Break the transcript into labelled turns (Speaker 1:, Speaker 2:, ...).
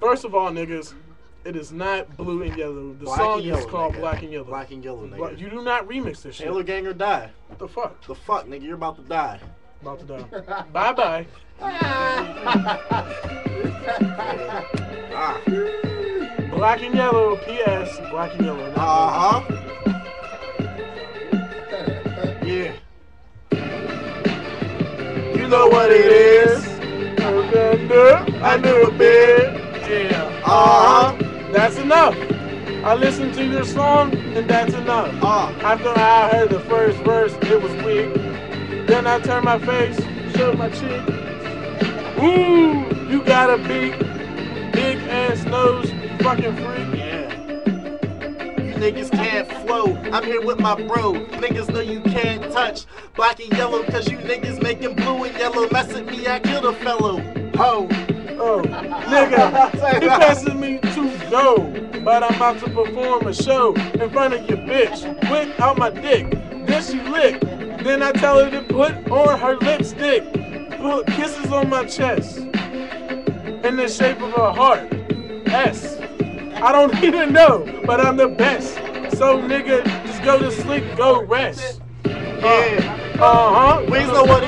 Speaker 1: First of all, niggas, it is not blue and yellow. The
Speaker 2: Black
Speaker 1: song
Speaker 2: yellow,
Speaker 1: is called
Speaker 2: nigga.
Speaker 1: Black and Yellow.
Speaker 2: Black and yellow,
Speaker 1: Bla-
Speaker 2: nigga.
Speaker 1: You do not remix this shit.
Speaker 2: Taylor gang or die.
Speaker 1: What the fuck?
Speaker 2: The fuck, nigga, you're about to die.
Speaker 1: About to die. bye bye.
Speaker 2: Ah.
Speaker 1: Black and yellow. P.S. Black and yellow.
Speaker 2: Uh huh. Yeah. You know what it is.
Speaker 1: blue. I knew a bit. Yeah.
Speaker 2: Uh huh.
Speaker 1: That's enough. I listened to your song, and that's enough.
Speaker 2: Uh.
Speaker 1: After I heard the first verse, it was weak. Then I turned my face, showed my cheek. Ooh, you got a big, big ass nose, fucking freak.
Speaker 2: Yeah. You niggas can't flow. I'm here with my bro. Niggas know you can't touch black and yellow, cause you niggas making blue and yellow. Mess with me, I kill the fellow. Ho.
Speaker 1: Nigga, he passes me to go, but I'm about to perform a show in front of your bitch. Whip out my dick, then she lick. Then I tell her to put on her lipstick. Put kisses on my chest in the shape of a heart. S. I don't even know, but I'm the best. So nigga, just go to sleep, go rest.
Speaker 2: Yeah.
Speaker 1: Uh huh.
Speaker 2: Please know what